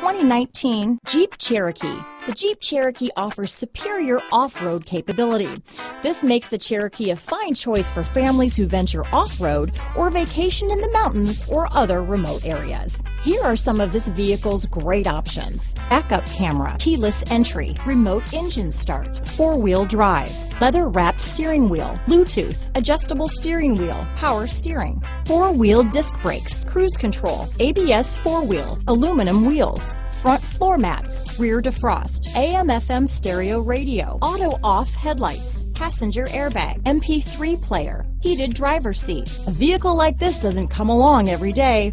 2019 Jeep Cherokee. The Jeep Cherokee offers superior off-road capability. This makes the Cherokee a fine choice for families who venture off-road or vacation in the mountains or other remote areas. Here are some of this vehicle's great options. Backup camera, keyless entry, remote engine start, four-wheel drive, leather-wrapped steering wheel, Bluetooth, adjustable steering wheel, power steering, four-wheel disc brakes, cruise control, ABS four-wheel, aluminum wheels, front floor mats, rear defrost, AM FM stereo radio, auto off headlights, passenger airbag, MP3 player, heated driver seat. A vehicle like this doesn't come along every day.